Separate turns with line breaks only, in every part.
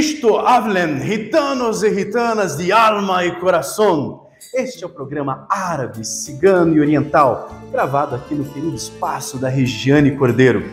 Misto hablen, gitanos e gitanas de alma e coração. Este é o programa árabe, cigano e oriental, gravado aqui no querido espaço da Regiane Cordeiro.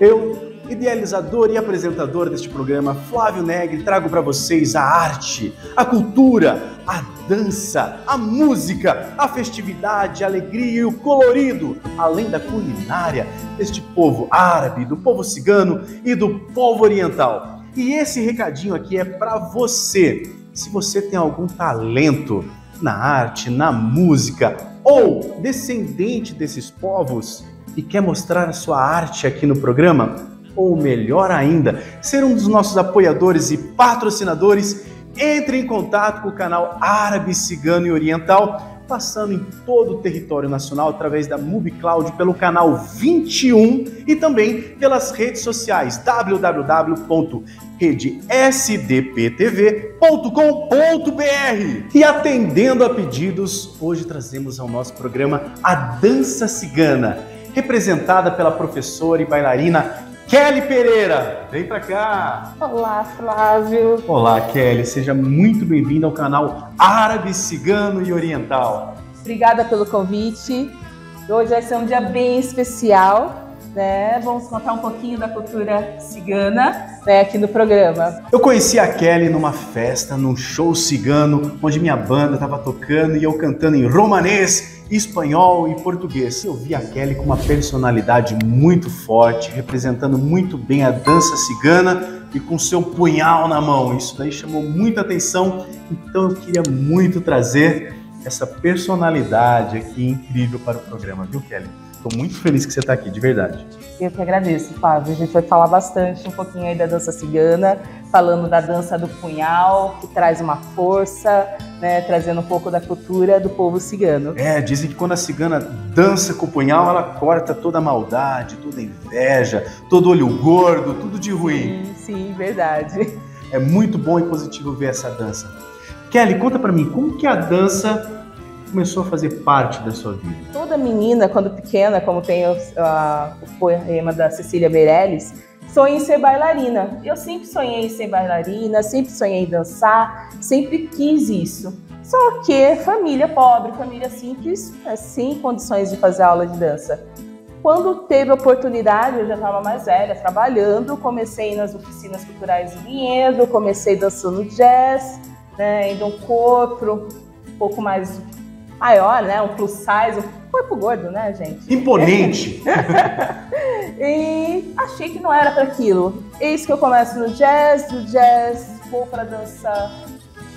Eu, idealizador e apresentador deste programa, Flávio Negri, trago para vocês a arte, a cultura, a dança, a música, a festividade, a alegria e o colorido, além da culinária deste povo árabe, do povo cigano e do povo oriental. E esse recadinho aqui é para você. Se você tem algum talento na arte, na música ou descendente desses povos e quer mostrar a sua arte aqui no programa, ou melhor ainda, ser um dos nossos apoiadores e patrocinadores, entre em contato com o canal Árabe Cigano e Oriental passando em todo o território nacional através da MubiCloud pelo canal 21 e também pelas redes sociais www.redesdptv.com.br. E atendendo a pedidos, hoje trazemos ao nosso programa a dança cigana, representada pela professora e bailarina Kelly Pereira, vem pra cá.
Olá, Flávio.
Olá, Kelly. Seja muito bem-vindo ao canal Árabe, Cigano e Oriental.
Obrigada pelo convite. Hoje vai ser um dia bem especial, né? Vamos contar um pouquinho da cultura cigana né, aqui no programa.
Eu conheci a Kelly numa festa, num show cigano, onde minha banda estava tocando e eu cantando em romanês espanhol e português. Eu vi a Kelly com uma personalidade muito forte, representando muito bem a dança cigana e com seu punhal na mão. Isso daí chamou muita atenção, então eu queria muito trazer essa personalidade aqui incrível para o programa, viu, Kelly? Estou muito feliz que você está aqui, de verdade.
Eu que agradeço, Fábio. A gente vai falar bastante um pouquinho aí da dança cigana, falando da dança do punhal, que traz uma força, né, trazendo um pouco da cultura do povo cigano.
É, dizem que quando a cigana dança com o punhal, ela corta toda a maldade, toda a inveja, todo olho gordo, tudo de ruim.
Sim, sim, verdade.
É muito bom e positivo ver essa dança. Kelly, conta para mim, como que a dança começou a fazer parte da sua vida?
Toda menina, quando pequena, como tem o, a, o poema da Cecília Meirelles, sonha em ser bailarina. Eu sempre sonhei em ser bailarina, sempre sonhei em dançar, sempre quis isso. Só que família pobre, família simples, é, sem condições de fazer aula de dança. Quando teve oportunidade, eu já estava mais velha, trabalhando, comecei nas oficinas culturais de Vinhedo, comecei dançando jazz, né, indo um corpo um pouco mais maior, né? Um plus size, um corpo gordo, né, gente?
Imponente!
e achei que não era para aquilo. Eis que eu começo no jazz, do jazz vou para dança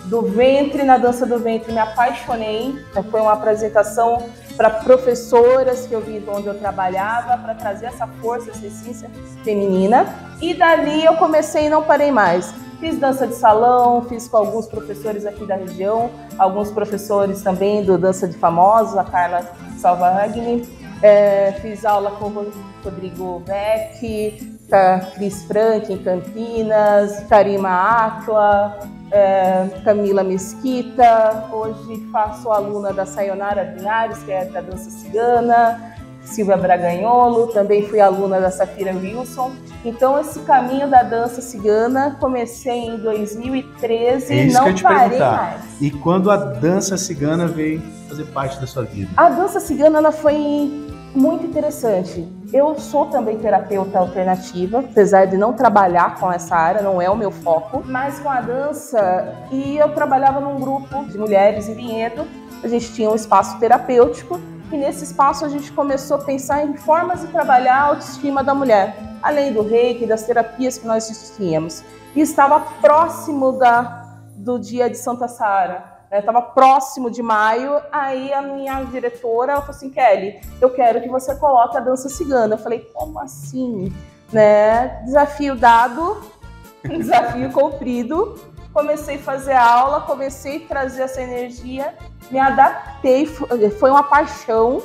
do ventre, na dança do ventre me apaixonei. Então, foi uma apresentação para professoras que eu vi onde eu trabalhava para trazer essa força, essa essência feminina. E dali eu comecei e não parei mais. Fiz dança de salão, fiz com alguns professores aqui da região, alguns professores também do Dança de Famosos, a Carla Salvagni. É, fiz aula com o Rodrigo Beck, a Cris Frank em Campinas, Karima Acla, é, Camila Mesquita. Hoje faço aluna da Sayonara Linhares, que é da dança cigana. Silvia Braganholo, também fui aluna da Safira Wilson. Então, esse caminho da dança cigana comecei em 2013
é
e não parei mais.
E quando a dança cigana veio fazer parte da sua vida?
A dança cigana ela foi muito interessante. Eu sou também terapeuta alternativa, apesar de não trabalhar com essa área, não é o meu foco, mas com a dança. E eu trabalhava num grupo de mulheres em Vinhedo. A gente tinha um espaço terapêutico e nesse espaço a gente começou a pensar em formas de trabalhar a autoestima da mulher, além do reiki, das terapias que nós tínhamos. E estava próximo da, do dia de Santa Sara, estava né? próximo de maio, aí a minha diretora falou assim, Kelly, eu quero que você coloque a dança cigana. Eu falei, como assim? Né? Desafio dado, desafio cumprido. Comecei a fazer aula, comecei a trazer essa energia me adaptei, foi uma paixão,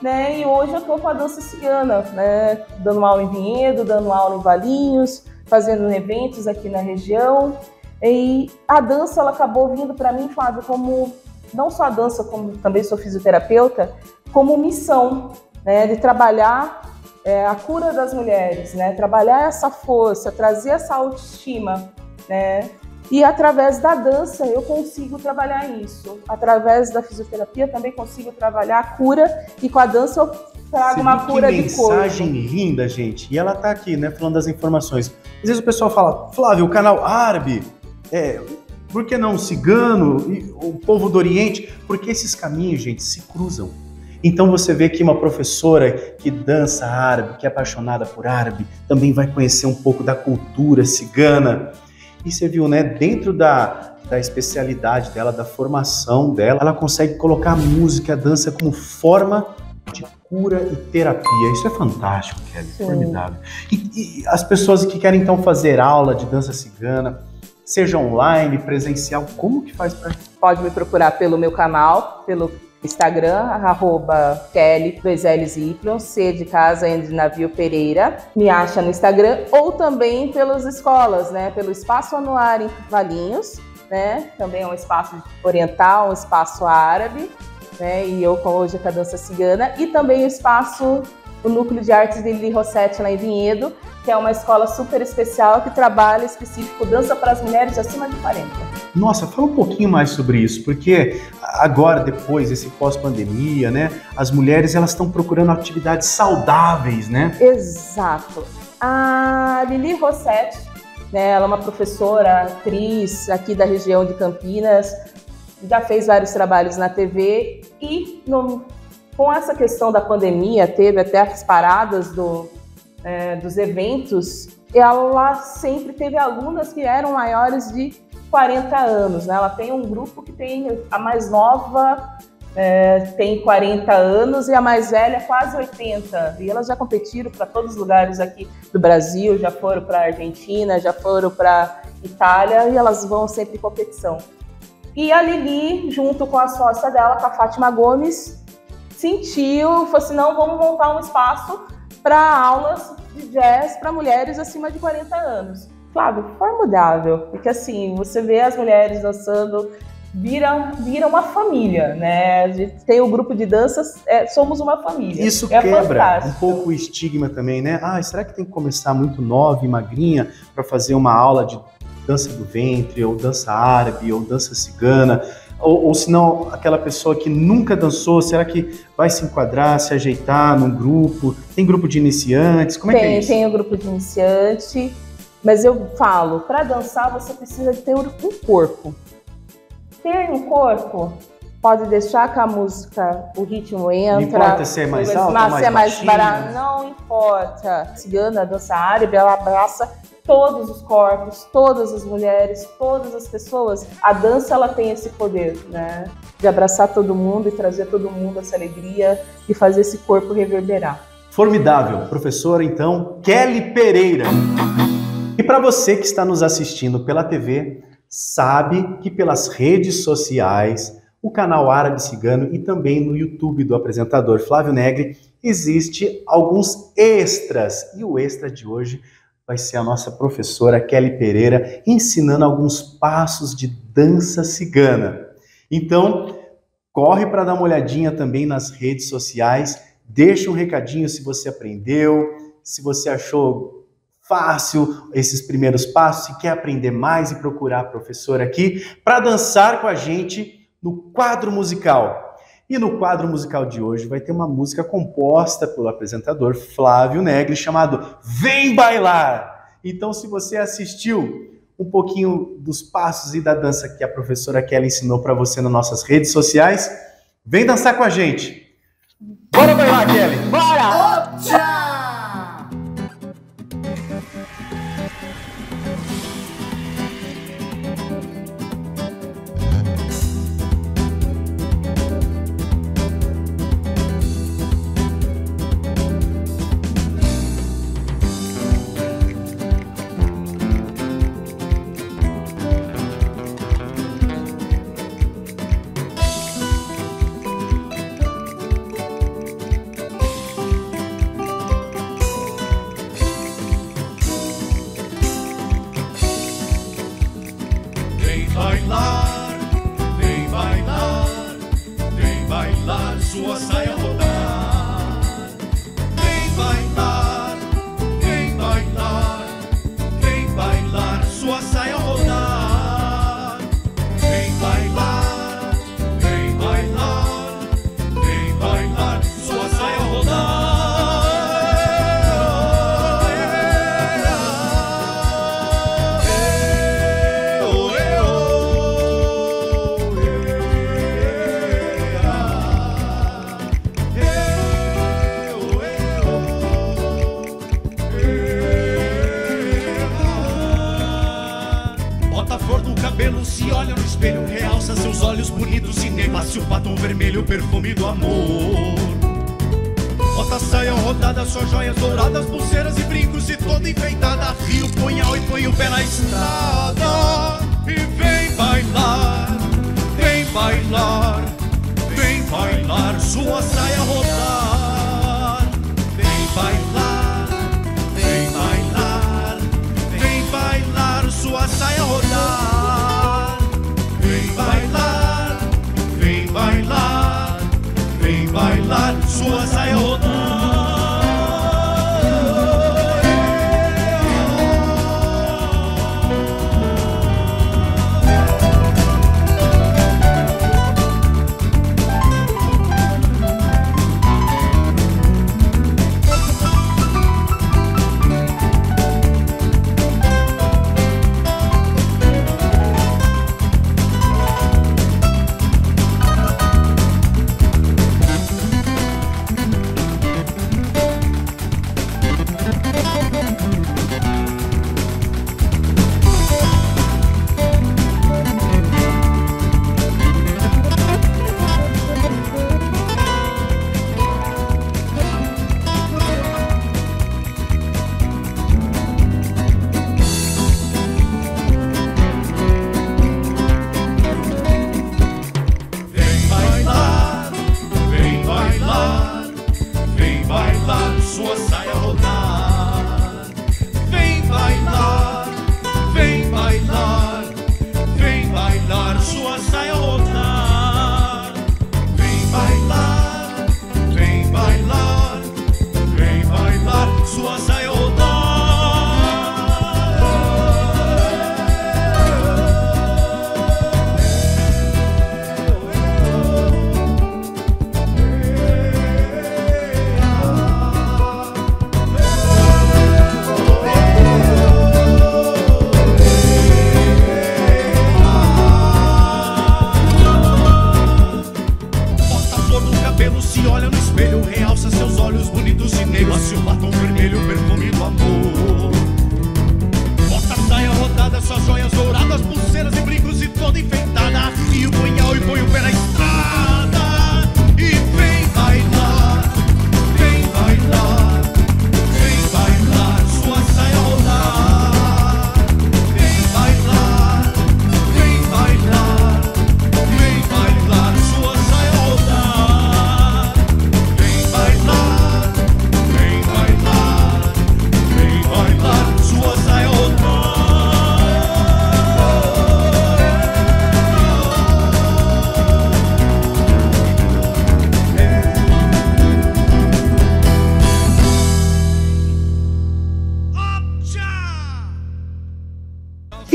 né? E hoje eu tô com a dança cigana, né? Dando aula em Vinhedo, dando aula em Valinhos, fazendo eventos aqui na região. E a dança ela acabou vindo para mim, Flávio, como não só a dança, como também sou fisioterapeuta, como missão, né? De trabalhar é, a cura das mulheres, né? Trabalhar essa força, trazer essa autoestima né? E através da dança eu consigo trabalhar isso. Através da fisioterapia também consigo trabalhar a cura e com a dança eu trago uma cura de corpo.
mensagem linda, gente. E ela tá aqui, né, falando das informações. Às vezes o pessoal fala, Flávio, o canal árabe, é, por que não cigano, e o povo do Oriente? Porque esses caminhos, gente, se cruzam. Então você vê que uma professora que dança árabe, que é apaixonada por árabe, também vai conhecer um pouco da cultura cigana. E você viu, né, dentro da, da especialidade dela, da formação dela, ela consegue colocar a música, a dança como forma de cura e terapia. Isso é fantástico, Kelly,
Sim.
formidável. E, e as pessoas que querem então fazer aula de dança cigana, seja online, presencial, como que faz para
Pode me procurar pelo meu canal, pelo Instagram, arroba Kelly, dois L's e Y, C de casa, N de navio Pereira. Me acha no Instagram ou também pelas escolas, né? Pelo Espaço Anuar em Valinhos, né? Também é um espaço oriental, um espaço árabe, né? E eu com hoje com a dança cigana. E também o espaço, o Núcleo de Artes de Lili Rossetti lá em Vinhedo, que é uma escola super especial que trabalha específico dança para as mulheres acima de 40.
Nossa, fala um pouquinho mais sobre isso, porque agora, depois, esse pós-pandemia, né, as mulheres elas estão procurando atividades saudáveis, né?
Exato. A Lili Rossetti, né, ela é uma professora, atriz aqui da região de Campinas, já fez vários trabalhos na TV e no- com essa questão da pandemia, teve até as paradas do, é, dos eventos, ela sempre teve alunas que eram maiores de 40 anos. Né? Ela tem um grupo que tem a mais nova é, tem 40 anos e a mais velha quase 80. E elas já competiram para todos os lugares aqui do Brasil, já foram para Argentina, já foram para Itália e elas vão sempre em competição. E a Lili, junto com a sócia dela, com a Fátima Gomes, sentiu, falou assim, não, vamos montar um espaço para aulas de jazz para mulheres acima de 40 anos. Flávio, formidável, porque assim, você vê as mulheres dançando, vira, vira uma família, né? A gente tem o grupo de danças, é, somos uma família.
Isso
é
quebra
fantástico.
um pouco o estigma também, né? Ah, será que tem que começar muito nova e magrinha para fazer uma aula de dança do ventre, ou dança árabe, ou dança cigana? Ou, ou se não, aquela pessoa que nunca dançou, será que vai se enquadrar, se ajeitar num grupo? Tem grupo de iniciantes? Como é que é
Tem,
isso?
tem o grupo de iniciante, mas eu falo, para dançar você precisa ter um corpo. Ter um corpo pode deixar que a música, o ritmo entra.
Não importa se é mais alto, mais
se é mais barato, não importa. Cigana, dança árabe, ela abraça todos os corpos, todas as mulheres, todas as pessoas. A dança ela tem esse poder, né? De abraçar todo mundo e trazer todo mundo essa alegria e fazer esse corpo reverberar.
Formidável, professora então Kelly Pereira. E para você que está nos assistindo pela TV, sabe que pelas redes sociais, o canal Árabe Cigano e também no YouTube do apresentador Flávio Negri, existe alguns extras. E o extra de hoje vai ser a nossa professora Kelly Pereira ensinando alguns passos de dança cigana. Então, corre para dar uma olhadinha também nas redes sociais Deixa um recadinho se você aprendeu, se você achou fácil esses primeiros passos, se quer aprender mais e procurar a professora aqui para dançar com a gente no quadro musical. E no quadro musical de hoje vai ter uma música composta pelo apresentador Flávio Negri chamado Vem Bailar. Então, se você assistiu um pouquinho dos passos e da dança que a professora Kelly ensinou para você nas nossas redes sociais, vem dançar com a gente. Bora bailar, Kelly!
Bota saia rodada, só joias douradas, pulseiras e brincos e toda enfeitada. Rio punhal e põe o pé na estrada. E vem bailar, vem bailar, vem bailar, sua saia rodar. Vem bailar, vem bailar, vem bailar, sua saia rodar. Vem bailar, vem bailar, vem bailar, sua saia Vem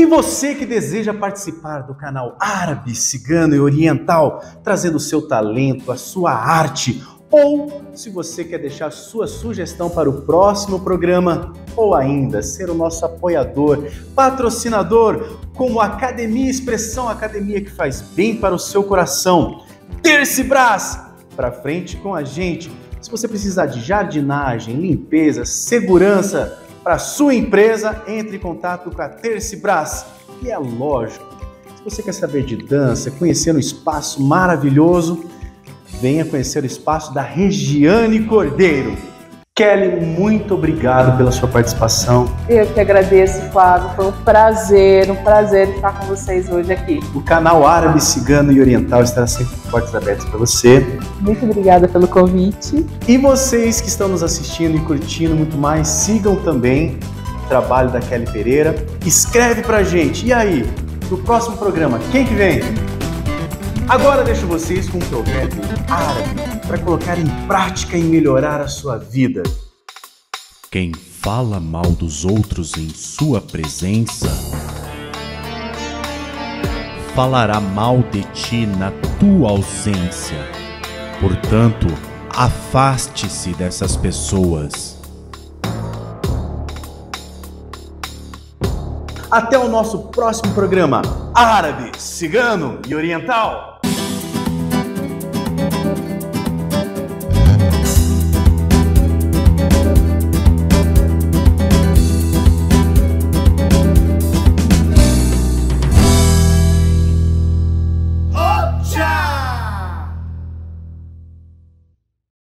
você que deseja participar do canal Árabe, Cigano e Oriental, trazendo o seu talento, a sua arte, ou se você quer deixar sua sugestão para o próximo programa, ou ainda ser o nosso apoiador, patrocinador, como Academia Expressão, academia que faz bem para o seu coração. Terce Brás, para frente com a gente. Se você precisar de jardinagem, limpeza, segurança para sua empresa, entre em contato com a Terce Brás. E é lógico, se você quer saber de dança, conhecer um espaço maravilhoso, venha conhecer o espaço da Regiane Cordeiro. Kelly, muito obrigado pela sua participação.
Eu que agradeço, Flávio. Foi um prazer, um prazer estar com vocês hoje aqui.
O canal Árabe, Cigano e Oriental estará sempre com portas abertas para você.
Muito obrigada pelo convite.
E vocês que estão nos assistindo e curtindo muito mais, sigam também o trabalho da Kelly Pereira. Escreve pra gente. E aí, no próximo programa, quem que vem? Agora deixo vocês com um provérbio árabe para colocar em prática e melhorar a sua vida.
Quem fala mal dos outros em sua presença falará mal de ti na tua ausência. Portanto, afaste-se dessas pessoas.
Até o nosso próximo programa Árabe, Cigano e Oriental.